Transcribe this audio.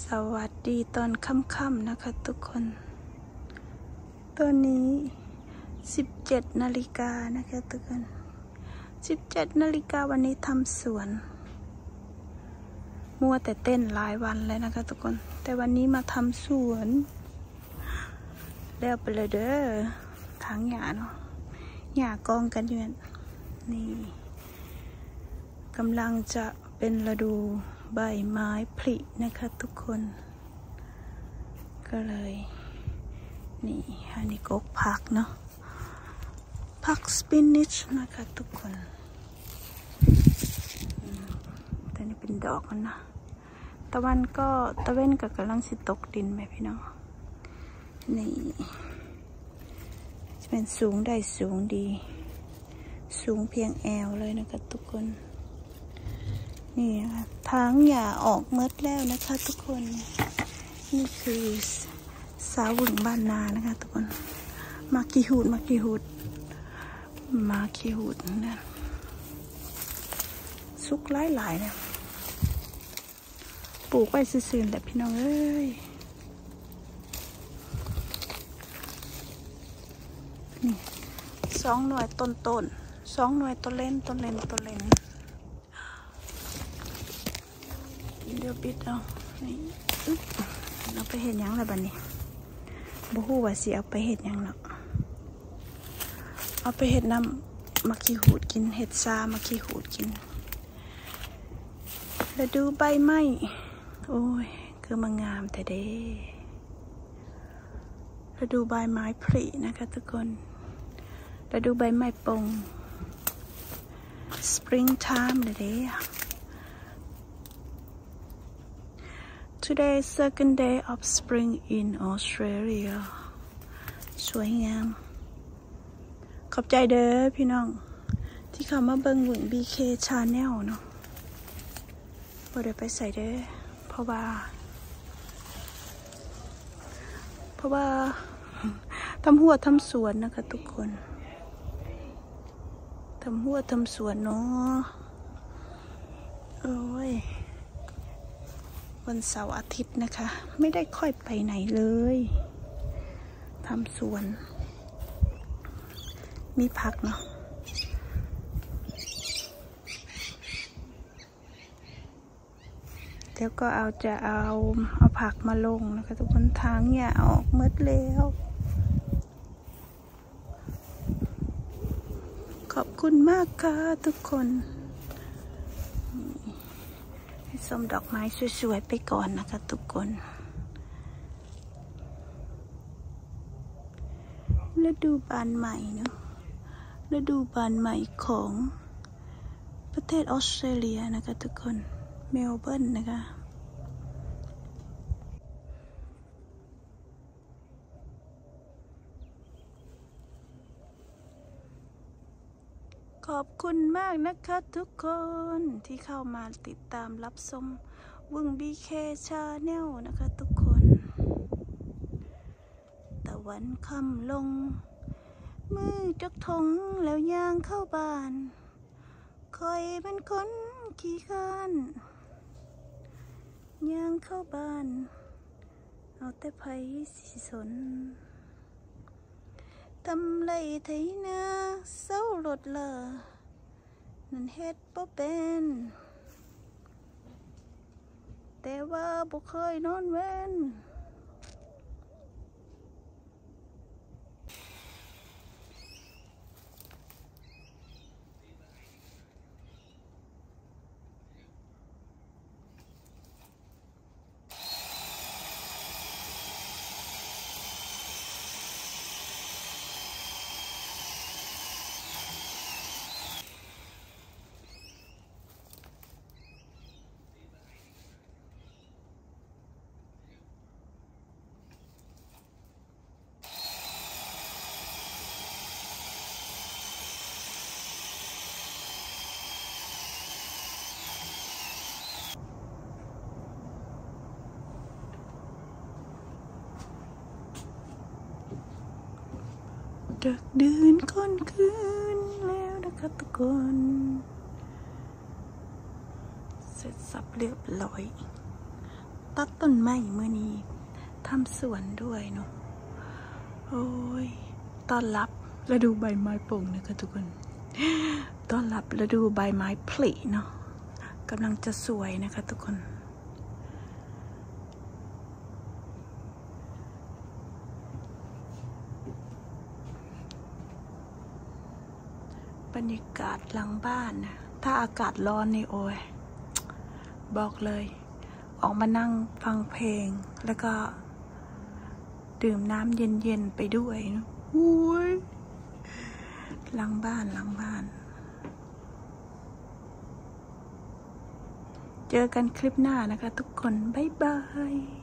สวัสดีตอนค่ำๆนะคะทุกคน ตอนนี้ 17นาฬิกานะคะทุกคน 17นาฬิกาวันนี้ทำสวน มัวแต่เต้นหลายวันเลยนะคะทุกคน แต่วันนี้มาทำสวนแล้วไปเลยเด้อทางหญ้าเนาะหญ้ากองกันอยู่นั่นนี่กำลังจะเป็นฤดู ใบไม้ผลินะคะทุกคน ก็เลย นี่อันนี้กกผักเนาะผักสปินิชนะคะทุกคนแต่นี่เป็นดอกมันนะตะวันก็ตะเว้นกับกำลังสิตกดินไหมพี่น้องนี่จะเป็นสูงได้สูงดี สูงเพียงแอวเลยนะคะทุกคน นี่นะคะทางหย่าออกเมดแล้วนะคะทุกคน นี่คือสาวหึงบ้านนานะคะทุกคน มากี่หูดมากี่หูด มากี่หูดนั่นสุกหลายหลายๆเนี่ยปลูกไว้ซื่อๆแหละพี่น้องเอ้ย นี่สองหน่วยต้นต้นๆสองหน่วยต้นเล่นต้นเล่นต้นเล่น เดี๋ยวปิดเอานี่เอาไปเห็ดยังแล้วบัดนี้บ่ฮู้ว่าสิเอาไปเห็ดยังเนาะเอาไปเห็ดน้ำมะขี้หูดกินเห็ดซามะขี้หูดกิน แล้วดูใบไม้โอ้ยคือมางามแต่เด้แล้วดูใบไม้ผลินะคะทุกคนแล้วดูใบไม้ปง spring time เลยเด้ Today is second day of spring in Australia สวยงาม ขอบใจเด้อพี่น้อง ที่เข้ามาเบิ่งหุ่น BK Channel เนาะบ่ได้ไปใส่เด้อเพราะว่า เพราะว่าทำหัวทำสวนนะคะทุกคนทำหัวทำสวนเนาะโอ้ย วันเสาร์อาทิตย์นะคะ ไม่ได้ค่อยไปไหนเลยทำสวน มีผักเนาะเดี๋ยวก็เอาจะเอาเอาผักมาลงนะคะทุกคนทางเนี่ยออกเมดแล้ว ขอบคุณมากค่ะทุกคน ให้ส้มดอกไม้สวยๆไปก่อนนะคะทุกคน ฤดูบานใหม่เนาะฤดูบานใหม่ของประเทศออสเตรเลียนะคะทุกคน เมลเบิร์นนะคะ ขอบคุณมากนะคะทุกคนที่เข้ามาติดตามรับชมวึง BK Channel นะคะทุกคน ตะวันค่ำลง มือจักทงแล้วย่างเข้าบ้านคอยเป็นคนขี้ข้านย่างเข้าบ้าน เอาแต่ไผสิสน ทำไรไถนาเศร้ารถเลอนั่นเฮ็ดบ่เป็นแต่ว่าบ่เคยนอนเว้น ดึกดื่นคนคืนแล้วนะคะทุกคน เสร็จสับเรียบร้อย ตัดต้นไม้เมื่อนี้ทำสวนด้วยเนาะโอ้ยต้อนรับฤดูใบไม้ผลินะคะทุกคนต้อนรับฤดูใบไม้ผลิเนาะกำลังจะสวยนะคะทุกคน รยากาศหลังบ้านนะ ถ้าอากาศร้อนนี่โอ้ย บอกเลย ออกมานั่งฟังเพลง แล้วก็ ดื่มน้ำเย็นๆไปด้วยนะอุ้ยหลังบ้านหลังบ้าน เจอกันคลิปหน้านะคะทุกคน บ๊ายบาย